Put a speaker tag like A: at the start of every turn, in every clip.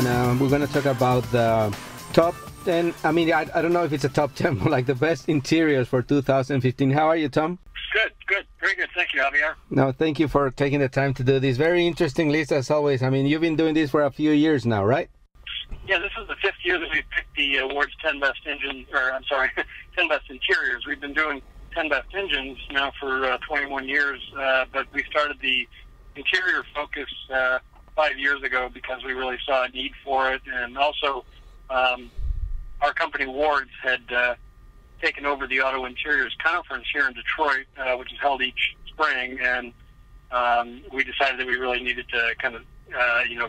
A: and uh, we're going to talk about the top 10. I mean, I, I don't know if it's a top 10, but like the best interiors for 2015. How are you, Tom?
B: Good, good, very good. Thank you, Javier.
A: No, thank you for taking the time to do this. Very interesting list as always. I mean, you've been doing this for a few years now, right?
B: Yeah, this is the fifth year that we picked the Ward's 10 best engines, or I'm sorry, 10 best interiors. We've been doing 10 best engines now for uh, 21 years, uh, but we started the interior focus uh, five years ago because we really saw a need for it, and also um, our company Wards had uh, taken over the Auto Interiors Conference here in Detroit, uh, which is held each spring, and um, we decided that we really needed to kind of, uh, you know,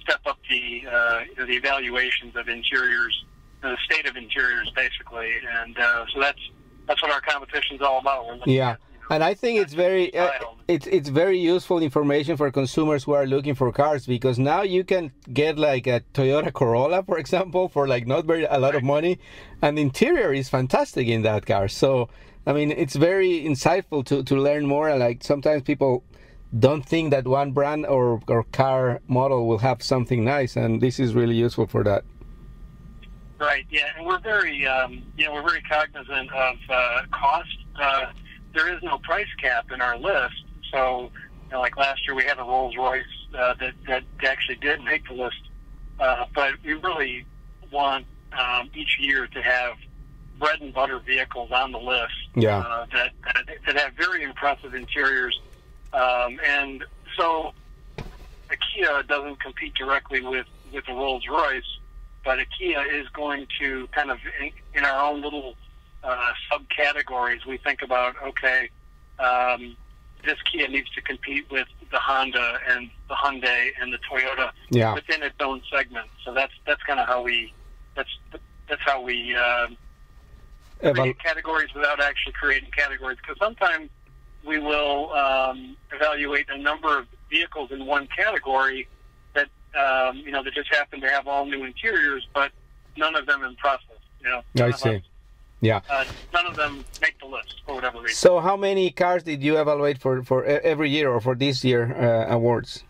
B: step up the uh, you know, the evaluations of interiors, the state of interiors, basically, and uh, so that's that's what our competition is all about.
A: yeah. At, you know, and I think it's very uh, it's it's very useful information for consumers who are looking for cars because now you can get like a Toyota Corolla, for example, for like not very a lot of money, and the interior is fantastic in that car. So I mean, it's very insightful to to learn more. Like sometimes people don't think that one brand or, or car model will have something nice, and this is really useful for that.
B: Right. Yeah, and we're very, um, you know, we're very cognizant of uh, cost. Uh, there is no price cap in our list, so you know, like last year we had a Rolls Royce uh, that that actually did make the list, uh, but we really want um, each year to have bread and butter vehicles on the list.
A: Yeah.
B: Uh, that, that that have very impressive interiors, um, and so a Kia doesn't compete directly with with the Rolls Royce but a Kia is going to kind of in, in our own little uh, subcategories. We think about okay, um, this Kia needs to compete with the Honda and the Hyundai and the Toyota
A: yeah.
B: within its own segment. So that's that's kind of how we that's that's how we uh, create categories without actually creating categories. Because sometimes we will um, evaluate a number of vehicles in one category um, you know, that just happen to have all new interiors, but none of them impressive. You know,
A: I see. Yeah.
B: Uh, none of them make the list for whatever reason.
A: So, how many cars did you evaluate for for every year or for this year uh, awards?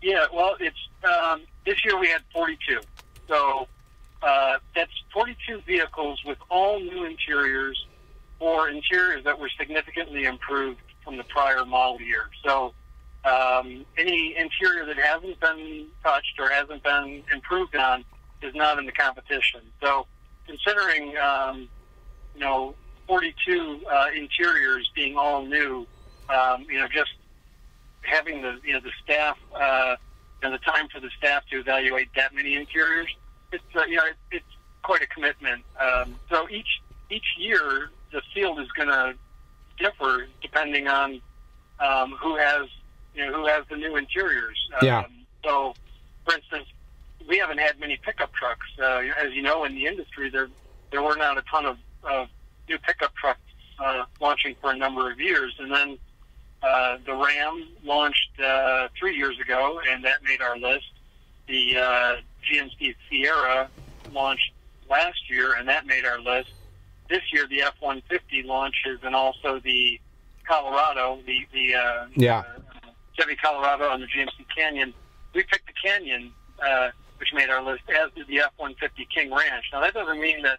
B: Yeah, well, it's um, this year we had 42. So uh, that's 42 vehicles with all new interiors or interiors that were significantly improved from the prior model year. So um, any interior that hasn't been touched or hasn't been improved on is not in the competition. So, considering um, you know 42 uh, interiors being all new, um, you know, just having the you know the staff uh, and the time for the staff to evaluate that many interiors, it's uh, you know it, it's quite a commitment. Um, so each each year the field is going to differ depending on um, who has you know, who has the new interiors.
A: Yeah.
B: Um, so, for instance, we haven't had many pickup trucks. Uh, as you know, in the industry, there there were not a ton of, of new pickup trucks uh, launching for a number of years, and then uh, the Ram launched uh, three years ago, and that made our list. The uh, GMC Sierra launched last year, and that made our list. This year, the F-150 launches, and also the Colorado, the the uh,
A: yeah.
B: Uh, Chevy Colorado and the GMC Canyon. We picked the Canyon, uh, which made our list, as did the F-150 King Ranch. Now that doesn't mean that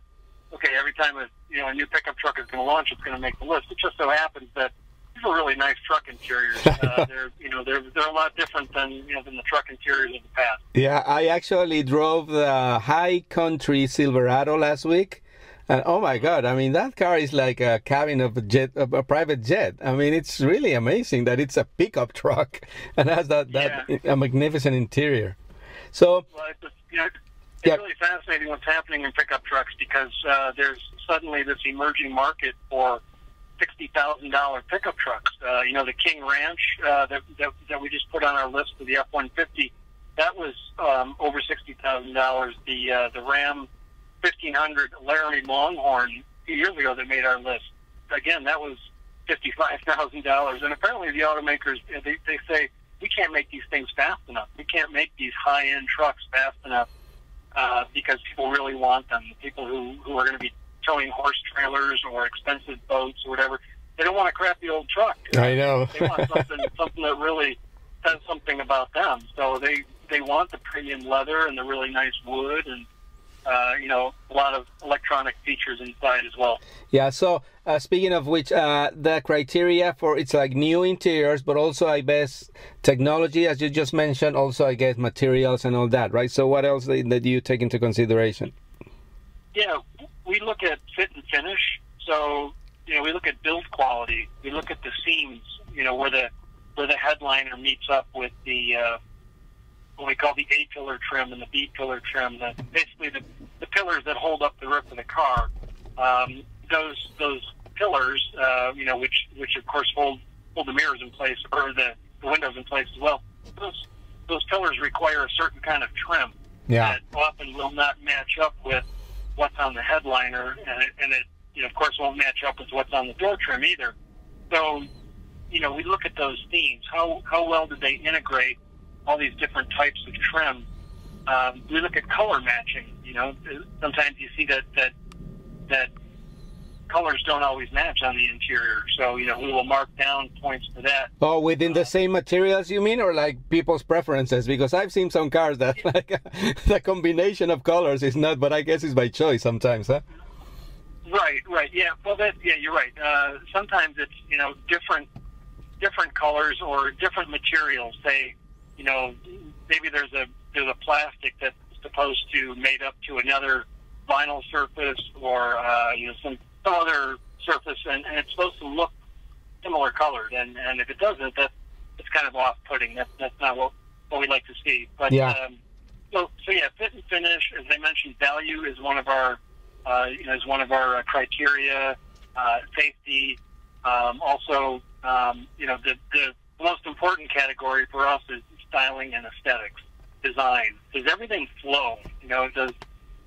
B: okay, every time a you know a new pickup truck is going to launch, it's going to make the list. It just so happens that these are really nice truck interiors. Uh, they're you know they're they're a lot different than you know than the truck interiors of the past.
A: Yeah, I actually drove the High Country Silverado last week. And oh my God, I mean, that car is like a cabin of a jet, of a private jet. I mean, it's really amazing that it's a pickup truck and has that, that yeah. a magnificent interior. So,
B: well, it's, you know, it's yeah. really fascinating what's happening in pickup trucks because uh, there's suddenly this emerging market for sixty thousand dollar pickup trucks. Uh, you know, the King Ranch uh, that, that that we just put on our list for the F one fifty, that was um, over sixty thousand dollars. The uh, the Ram 1500 Laramie Longhorn years ago that made our list. Again, that was $55,000. And apparently the automakers, they, they say, we can't make these things fast enough. We can't make these high-end trucks fast enough uh, because people really want them. People who, who are going to be towing horse trailers or expensive boats or whatever, they don't want a crappy old truck.
A: I know.
B: they want something something that really says something about them. So they they want the premium leather and the really nice wood and uh, you know a lot of electronic features inside as well.
A: Yeah. So uh, speaking of which, uh, the criteria for it's like new interiors, but also I guess technology, as you just mentioned. Also, I guess materials and all that, right? So what else that you take into consideration?
B: Yeah, we look at fit and finish. So you know, we look at build quality. We look at the seams. You know, where the where the headliner meets up with the uh, what we call the A pillar trim and the B pillar trim. The, basically, the, the pillars that hold up the roof of the car. Um, those those pillars, uh, you know, which which of course hold hold the mirrors in place or the, the windows in place as well. Those those pillars require a certain kind of trim
A: yeah.
B: that often will not match up with what's on the headliner, and it, and it you know of course won't match up with what's on the door trim either. So you know we look at those seams. How how well do they integrate all these different types of trim? Um, we look at color matching. You know, sometimes you see that that that colors don't always match on the interior. So, you know, we will mark down points for that.
A: Oh, within the same materials, you mean, or like people's preferences? Because I've seen some cars that like the combination of colors is not, but I guess it's by choice sometimes, huh?
B: Right, right. Yeah. Well, that, yeah, you're right. Uh, sometimes it's, you know, different, different colors or different materials. Say, you know, maybe there's a, there's a plastic that's supposed to mate up to another vinyl surface or, uh, you know, some some other surface, and, and it's supposed to look similar colored. And, and if it doesn't, that it's kind of off-putting. That, that's not what, what we like to see. But
A: yeah.
B: um, so so yeah, fit and finish. As I mentioned, value is one of our uh, you know is one of our uh, criteria. Uh, safety, um, also um, you know the the most important category for us is styling and aesthetics, design. Does everything flow? You know, does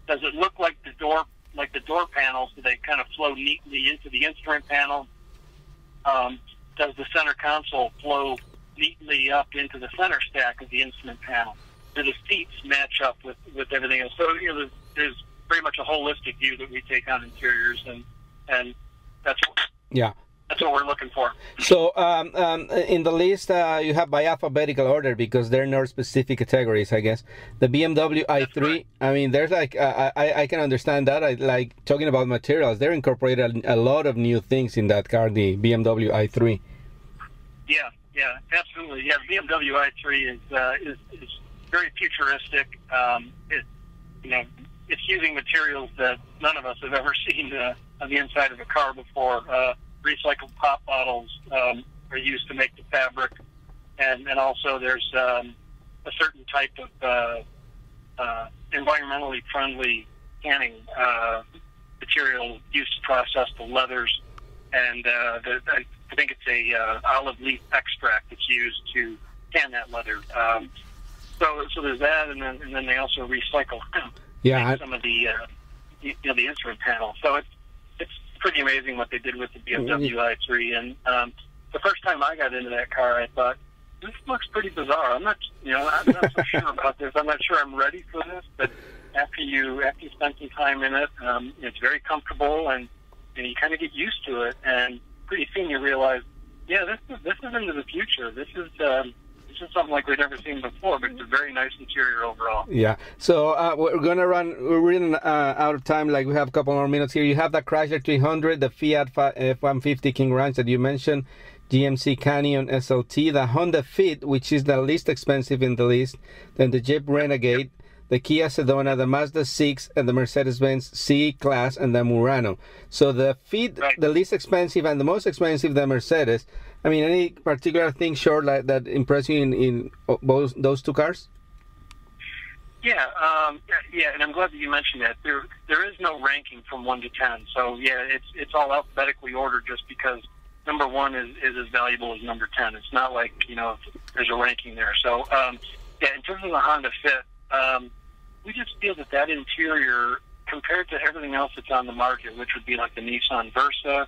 B: does it look like the door like the door panels, Do they kind of flow neatly into the instrument panel. Um, does the center console flow neatly up into the center stack of the instrument panel? Do the seats match up with, with everything else? So you know, there's, there's very much a holistic view that we take on interiors, and and that's what,
A: yeah
B: that's what we're looking for.
A: So um, um, in the list, uh, you have by alphabetical order because there are no specific categories, I guess. The BMW i3, I mean, there's like, uh, I, I can understand that. I like talking about materials. They're incorporated a lot of new things in that car, the BMW i3.
B: Yeah, yeah, absolutely. Yeah, BMW i3 is, uh, is, is very futuristic. Um, it, you know, it's using materials that none of us have ever seen uh, on the inside of a car before. Recycled pop bottles um, are used to make the fabric, and and also there's um, a certain type of uh, uh, environmentally friendly tanning uh, material used to process the leathers, and uh, the, I, I think it's a uh, olive leaf extract that's used to tan that leather. Um, so so there's that, and then and then they also recycle
A: yeah,
B: some of the uh, you know the instrument panel. So it's pretty amazing what they did with the BMW i3. And um, the first time I got into that car, I thought this looks pretty bizarre. I'm not, you know, I'm not so sure about this. I'm not sure I'm ready for this. But after you after you spend some time in it, um, it's very comfortable, and, and you kind of get used to it. And pretty soon you realize, yeah, this is this is into the future. This is. Um, this is something like we've never seen before, but it's a very nice interior overall.
A: Yeah. So uh, we're gonna run. We're running uh, out of time. Like we have a couple more minutes here. You have the Chrysler 300, the Fiat F150 King Ranch that you mentioned, GMC Canyon SLT, the Honda Fit, which is the least expensive in the list, then the Jeep Renegade. The Kia Sedona, the Mazda 6, and the Mercedes-Benz C-Class, and the Murano. So the Fit, right. the least expensive and the most expensive, the Mercedes. I mean, any particular thing short like that impress you in, in both those two cars?
B: Yeah, um, yeah, and I'm glad that you mentioned that. There, there is no ranking from one to ten. So yeah, it's it's all alphabetically ordered just because number one is, is as valuable as number ten. It's not like you know there's a ranking there. So um, yeah, in terms of the Honda Fit, um, we just feel that that interior compared to everything else that's on the market, which would be like the Nissan Versa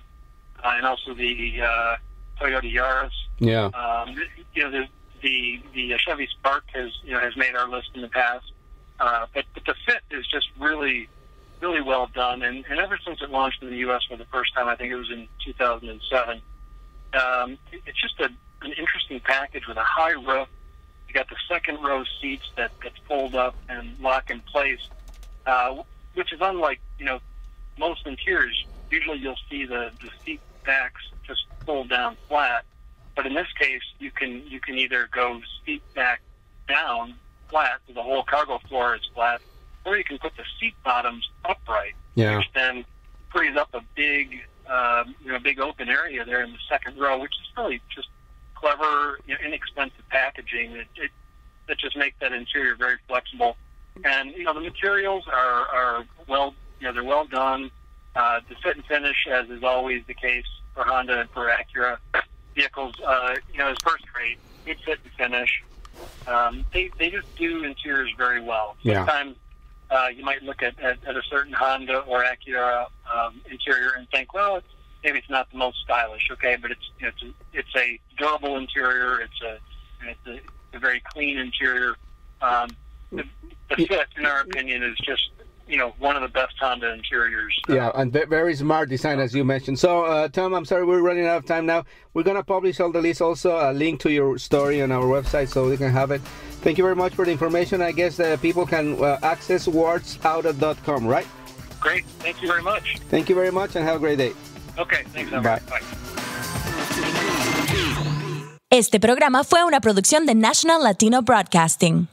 B: uh, and also the uh, Toyota Yaris.
A: Yeah.
B: Um, you know, the the the Chevy Spark has you know has made our list in the past, uh, but but the fit is just really really well done. And, and ever since it launched in the U.S. for the first time, I think it was in 2007, um, it's just a, an interesting package with a high roof. You got the second row seats that, that fold up and lock in place, uh, which is unlike, you know, most interiors. Usually you'll see the, the seat backs just fold down flat. But in this case, you can you can either go seat back down flat, so the whole cargo floor is flat, or you can put the seat bottoms upright,
A: Yeah.
B: which then frees up a big, um, you know, big open area there in the second row, which is really just clever, you know, inexpensive packaging that it, that just makes that interior very flexible. And you know, the materials are are well, you know, they're well done. Uh, the fit and finish, as is always the case for Honda and for Acura vehicles, uh, you know, is first rate. Good fit and finish. Um, they they just do interiors very well.
A: Yeah.
B: Sometimes uh, you might look at, at, at a certain Honda or Acura um, interior and think, well, it's, maybe it's not the most stylish, okay, but it's you know, it's a, it's a durable interior. It's a it's a, a very clean interior. Um, the, the fit, in our opinion, is just you know one of the best Honda interiors. uh,
A: Yeah, and very smart design, as you mentioned. So, uh, Tom, I'm sorry we're running out of time now. We're gonna publish all the list, also a link to your story on our website, so they can have it. Thank you very much for the information. I guess uh, people can uh, access wardsauto.com, right?
B: Great, thank you very much.
A: Thank you very much, and have a great day.
B: Okay, thanks. Evan.
A: Bye.
B: Bye.
C: Este programa fue una producción de National Latino Broadcasting.